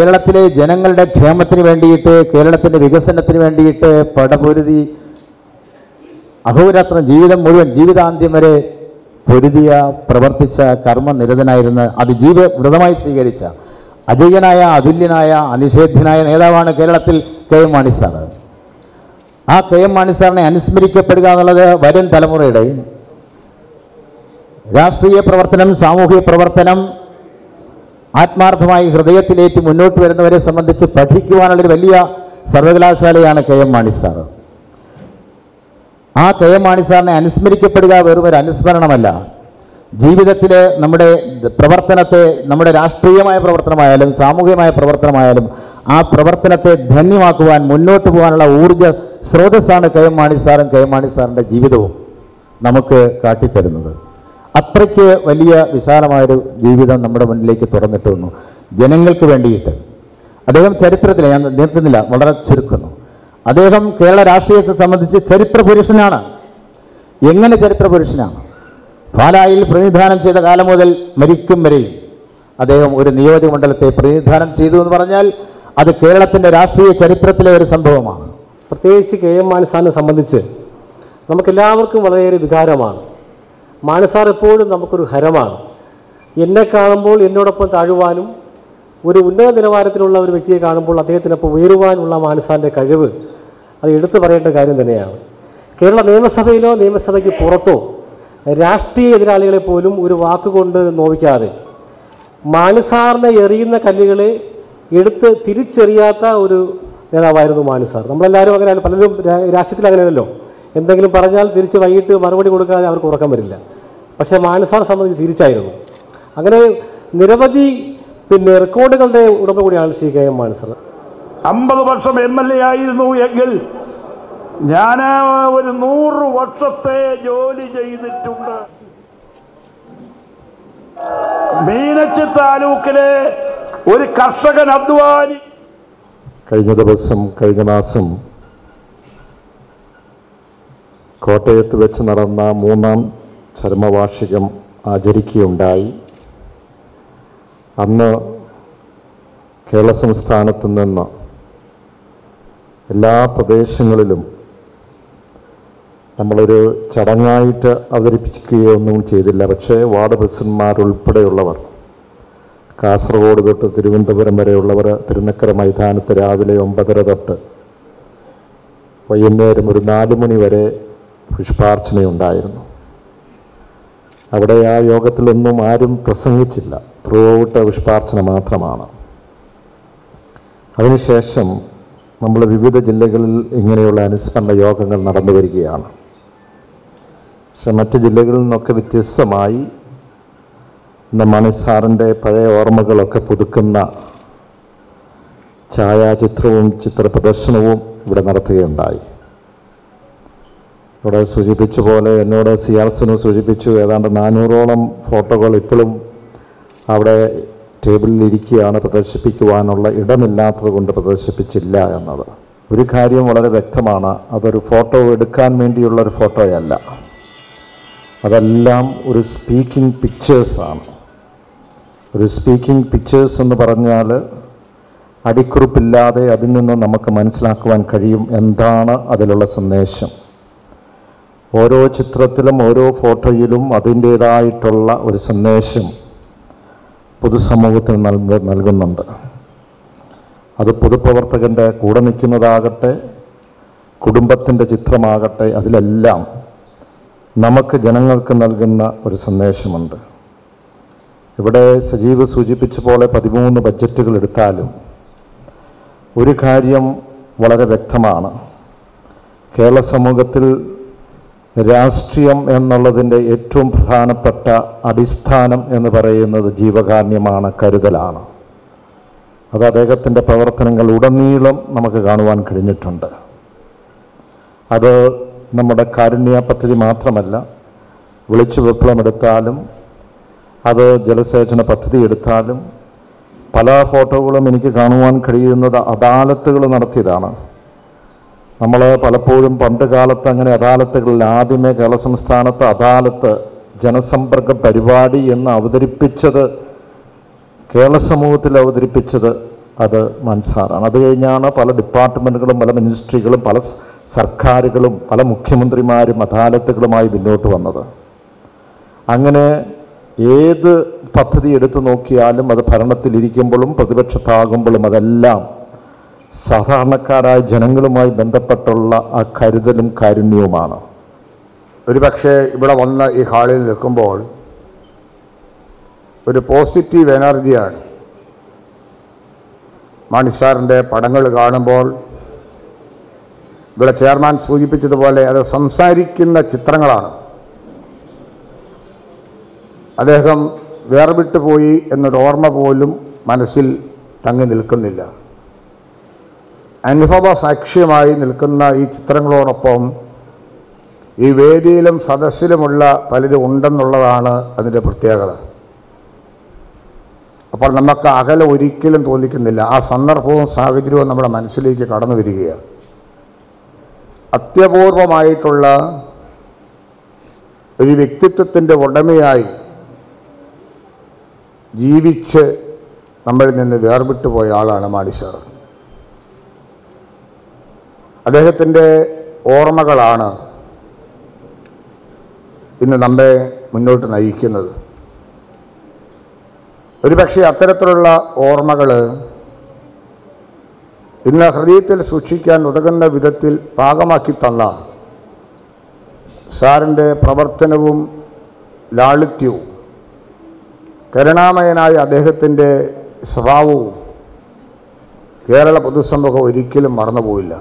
കേരളത്തിലെ ജനങ്ങളുടെ ക്ഷേമത്തിന് വേണ്ടിയിട്ട് കേരളത്തിന്റെ വികസനത്തിന് വേണ്ടിയിട്ട് പടപൊരുതി അഹോരാത്രം ജീവിതം മുഴുവൻ ജീവിതാന്ത്യം വരെ പൊരുതിയ പ്രവർത്തിച്ച കർമ്മനിരതനായിരുന്ന അത് ജീവ വ്രതമായി സ്വീകരിച്ച അജയ്യനായ അതുല്യനായ അനിഷേധ്യനായ നേതാവാണ് കേരളത്തിൽ കെ എം മാണി സാർ. ആ കെ എം മാണി സാറിനെ അനുസ്മരിക്കപ്പെടുക എന്നുള്ളത് വരും തലമുറയുടെ രാഷ്ട്രീയ പ്രവർത്തനം സാമൂഹിക പ്രവർത്തനം ആത്മാർത്ഥമായി ഹൃദയത്തിലേറ്റ് മുന്നോട്ട് വരുന്നവരെ സംബന്ധിച്ച് പഠിക്കുവാനുള്ളൊരു വലിയ സർവകലാശാലയാണ് കെ എം മാണി സാറ്. ആ കെ എം മാണി സാറിനെ അനുസ്മരിക്കപ്പെടുക വെറും ഒരു അനുസ്മരണമല്ല. ജീവിതത്തിലെ നമ്മുടെ പ്രവർത്തനത്തെ നമ്മുടെ രാഷ്ട്രീയമായ പ്രവർത്തനമായാലും സാമൂഹികമായ പ്രവർത്തനമായാലും ആ പ്രവർത്തനത്തെ ധന്യമാക്കുവാൻ മുന്നോട്ട് പോകാനുള്ള ഊർജ സ്രോതസ്സാണ് കെ എം മാണി സാറും കെ എം മാണി സാറിന്റെ ജീവിതവും നമുക്ക് കാട്ടിത്തരുന്നത്. അത്രയ്ക്ക് വലിയ വിശാലമായൊരു ജീവിതം നമ്മുടെ മുന്നിലേക്ക് തുറന്നിട്ട് വന്നു ജനങ്ങൾക്ക് വേണ്ടിയിട്ട്. അദ്ദേഹം ചരിത്രത്തിൽ ഞാൻ നിർത്തുന്നില്ല വളരെ ചുരുക്കുന്നു. അദ്ദേഹം കേരള രാഷ്ട്രീയത്തെ സംബന്ധിച്ച് ചരിത്ര പുരുഷനാണ് എങ്ങനെ ചരിത്ര പുരുഷനാണ് പാലായിൽ പ്രതിനിധാനം ചെയ്ത കാലം മുതൽ മരിക്കും വരെയും അദ്ദേഹം ഒരു നിയോജകമണ്ഡലത്തെ പ്രതിനിധാനം ചെയ്തു എന്ന് പറഞ്ഞാൽ അത് കേരളത്തിന്റെ രാഷ്ട്രീയ ചരിത്രത്തിലെ ഒരു സംഭവമാണ്. പ്രത്യേകിച്ച് കെ എം മാനസാറിനെ സംബന്ധിച്ച് നമുക്കെല്ലാവർക്കും വളരെയേറെ വികാരമാണ്. മാനസാർ എപ്പോഴും നമുക്കൊരു ഹരമാണ്. എന്നെ കാണുമ്പോൾ എന്നോടൊപ്പം താഴുവാനും ഒരു ഉന്നത നിലവാരത്തിലുള്ള ഒരു വ്യക്തിയെ കാണുമ്പോൾ അദ്ദേഹത്തിനൊപ്പം ഉയരുവാനുള്ള മാനസാറിന്റെ കഴിവ് അത് എടുത്തു പറയേണ്ട കാര്യം തന്നെയാണ്. കേരള നിയമസഭയിലോ നിയമസഭയ്ക്ക് പുറത്തോ രാഷ്ട്രീയ എതിരാളികളെ പോലും ഒരു വാക്കുകൊണ്ട് നോവിക്കാതെ മാനസാറിനെ എറിയുന്ന കല്ലുകളെ എടുത്ത് തിരിച്ചെറിയാത്ത ഒരു നേതാവായിരുന്നു മാനസാർ. നമ്മളെല്ലാവരും അങ്ങനെ പലരും രാഷ്ട്രീയത്തിൽ അങ്ങനെയല്ലോ എന്തെങ്കിലും പറഞ്ഞാൽ തിരിച്ച് വൈകിട്ട് മറുപടി കൊടുക്കാതെ അവർക്ക് ഉറക്കം വരില്ല. പക്ഷേ മാനസാർ സംബന്ധിച്ച് തിരിച്ചായിരുന്നു. അങ്ങനെ നിരവധി പിന്നെ റെക്കോർഡുകളുടെ ഉടമ കൂടിയാണ് ശ്രീ കെ എം മാനസർ. അമ്പത് വർഷം എം എൽ എ ആയിരുന്നു എങ്കിൽ ഞാൻ ഒരു നൂറ് വർഷത്തെ ജോലി ചെയ്തിട്ടുണ്ട്. മീനച്ചി താലൂക്കിലെ ഒരു കർഷകൻ അധ്വാനി കഴിഞ്ഞ ദിവസം കഴിഞ്ഞ മാസം കോട്ടയത്ത് വെച്ച് നടന്ന മൂന്നാം ചരമവാർഷികം ആചരിക്കുകയുണ്ടായി. അന്ന് കേരള സംസ്ഥാനത്തു നിന്ന് എല്ലാ പ്രദേശങ്ങളിലും നമ്മളൊരു ചടങ്ങായിട്ട് അവതരിപ്പിക്കുകയോ ഒന്നും ചെയ്തില്ല. പക്ഷേ വാർഡ് പ്രസിഡന്റ്മാരുൾപ്പെടെയുള്ളവർ കാസർഗോഡ് തൊട്ട് തിരുവനന്തപുരം വരെയുള്ളവർ തിരുനക്കര മൈതാനത്ത് രാവിലെ ഒമ്പതര തൊട്ട് വൈകുന്നേരം ഒരു നാല് മണി വരെ പുഷ്പാർച്ചനയുണ്ടായിരുന്നു. അവിടെ ആ യോഗത്തിലൊന്നും ആരും പ്രസംഗിച്ചില്ല. ത്രൂ ഔട്ട് പുഷ്പാർച്ചന മാത്രമാണ്. അതിനുശേഷം നമ്മൾ വിവിധ ജില്ലകളിൽ ഇങ്ങനെയുള്ള അനുസ്മരണ യോഗങ്ങൾ നടന്നു വരികയാണ്. പക്ഷെ മറ്റ് ജില്ലകളിൽ നിന്നൊക്കെ വ്യത്യസ്തമായി ഇന്ന് മണിസാറിന്റെ പഴയ ഓർമ്മകളൊക്കെ പുതുക്കുന്ന ഛായാചിത്രവും ചിത്ര പ്രദർശനവും ഇവിടെ നടത്തുകയുണ്ടായി. ഇവിടെ സൂചിപ്പിച്ച പോലെ എന്നോട് സി ആർ സിനു സൂചിപ്പിച്ചു. ഏതാണ്ട് നാനൂറോളം ഫോട്ടോകൾ ഇപ്പോഴും അവിടെ ടേബിളിൽ ഇരിക്കുകയാണ് പ്രദർശിപ്പിക്കുവാനുള്ള ഇടമില്ലാത്തത് കൊണ്ട് പ്രദർശിപ്പിച്ചില്ല എന്നത്. ഒരു കാര്യം വളരെ വ്യക്തമാണ്. അതൊരു ഫോട്ടോ എടുക്കാൻ വേണ്ടിയുള്ള ഒരു ഫോട്ടോയല്ല. അതെല്ലാം ഒരു സ്പീക്കിംഗ് പിക്ചേഴ്സാണ് ഒരു സ്പീക്കിംഗ് പിക്ചേഴ്സ് എന്ന് പറഞ്ഞാൽ അടിക്കുറിപ്പില്ലാതെ അതിൽ നിന്ന് നമുക്ക് മനസ്സിലാക്കുവാൻ കഴിയും. എന്താണ് അതിലുള്ള സന്ദേശം? ഓരോ ചിത്രത്തിലും ഓരോ ഫോട്ടോയിലും അതിന്റേതായിട്ടുള്ള ഒരു സന്ദേശം പൊതുസമൂഹത്തിന് നൽക നൽകുന്നുണ്ട്. അത് പൊതുപ്രവർത്തകന്റെ കൂടെ നിൽക്കുന്നതാകട്ടെ കുടുംബത്തിന്റെ ചിത്രമാകട്ടെ അതിലെല്ലാം നമുക്ക് ജനങ്ങൾക്ക് നൽകുന്ന ഒരു സന്ദേശമുണ്ട്. ഇവിടെ സജീവ് സൂചിപ്പിച്ച പോലെ പതിമൂന്ന് ബഡ്ജറ്റുകൾ എടുത്താലും ഒരു കാര്യം വളരെ വ്യക്തമാണ്. കേരള സമൂഹത്തിൽ രാഷ്ട്രീയം എന്നുള്ളതിന്റെ ഏറ്റവും പ്രധാനപ്പെട്ട അടിസ്ഥാനം എന്ന് പറയുന്നത് ജീവകാരുണ്യമാണ് കരുതലാണ്. അത് അദ്ദേഹത്തിന്റെ പ്രവർത്തനങ്ങൾ ഉടനീളം നമുക്ക് കാണുവാൻ കഴിഞ്ഞിട്ടുണ്ട്. അത് നമ്മുടെ കാരുണ്യ പദ്ധതി മാത്രമല്ല വിളിച്ചു വിപ്ലവമെടുത്താലും അത് ജലസേചന പദ്ധതി എടുത്താലും പല ഫോട്ടോകളും എനിക്ക് കാണുവാൻ കഴിയുന്നത് അദാലത്തുകൾ നടത്തിയതാണ്. നമ്മൾ പലപ്പോഴും പണ്ട് കാലത്ത് അങ്ങനെ അദാലത്തുകളിൽ ആദ്യമേ കേരള സംസ്ഥാനത്ത് അദാലത്ത് ജനസമ്പർക്ക പരിപാടി എന്ന് അവതരിപ്പിച്ചത് കേരള സമൂഹത്തിൽ അവതരിപ്പിച്ചത് അത് മൻസാറാണ്. അത് കഴിഞ്ഞാണ് പല ഡിപ്പാർട്ട്മെന്റുകളും പല മിനിസ്ട്രികളും പല സർക്കാരുകളും പല മുഖ്യമന്ത്രിമാരും അദാലത്തുകളുമായി മുന്നോട്ട് വന്നത്. അങ്ങനെ ഏത് പദ്ധതി എടുത്തു നോക്കിയാലും അത് ഭരണത്തിലിരിക്കുമ്പോഴും പ്രതിപക്ഷത്താകുമ്പോഴും അതെല്ലാം സാധാരണക്കാരായ ജനങ്ങളുമായി ബന്ധപ്പെട്ടുള്ള ആ കരുതലും കാരുണ്യവുമാണ്. ഒരു പക്ഷേ ഇവിടെ വന്ന് ഈ ഹാളിൽ നിൽക്കുമ്പോൾ ഒരു പോസിറ്റീവ് എനർജിയാണ് മാണിസാറിന്റെ പടങ്ങൾ കാണുമ്പോൾ ഇവിടെ ചെയർമാൻ സൂചിപ്പിച്ചതുപോലെ അത് സംസാരിക്കുന്ന ചിത്രങ്ങളാണ്. അദ്ദേഹം വേർവിട്ടു പോയി എന്നൊരു ഓർമ്മ പോലും മനസ്സിൽ തങ്ങി നിൽക്കുന്നില്ല. അനുഭവ സാക്ഷ്യമായി നിൽക്കുന്ന ഈ ചിത്രങ്ങളോടൊപ്പം ഈ വേദിയിലും സദസ്സിലുമുള്ള പലരും ഉണ്ടെന്നുള്ളതാണ് അതിന്റെ പ്രത്യേകത. അപ്പോൾ നമുക്ക് അകലെ ഒരിക്കലും തോന്നിക്കുന്നില്ല. ആ സന്ദർഭവും സാഹചര്യവും നമ്മുടെ മനസ്സിലേക്ക് കടന്നു വരികയാണ്. അത്യപൂർവമായിട്ടുള്ള ഒരു വ്യക്തിത്വത്തിന്റെ ഉടമയായി ജീവിച്ച് നമ്മളിൽ നിന്ന് വേർപെട്ടു പോയ ആളാണ് മാണി അദ്ദേഹത്തിന്റെ ഓർമ്മകളാണ് ഇന്ന് നമ്മെ മുന്നോട്ട് നയിക്കുന്നത്. ഒരുപക്ഷെ അത്തരത്തിലുള്ള ഓർമ്മകൾ ഇന്ന് ഹൃദയത്തിൽ സൂക്ഷിക്കാൻ ഉതകുന്ന വിധത്തിൽ പാകമാക്കി തന്ന സാറിന്റെ പ്രവർത്തനവും ലാളിത്യവും കരുണാമയനായ അദ്ദേഹത്തിന്റെ സ്വഭാവവും കേരള പൊതുസമൂഹം ഒരിക്കലും മറന്നുപോയില്ല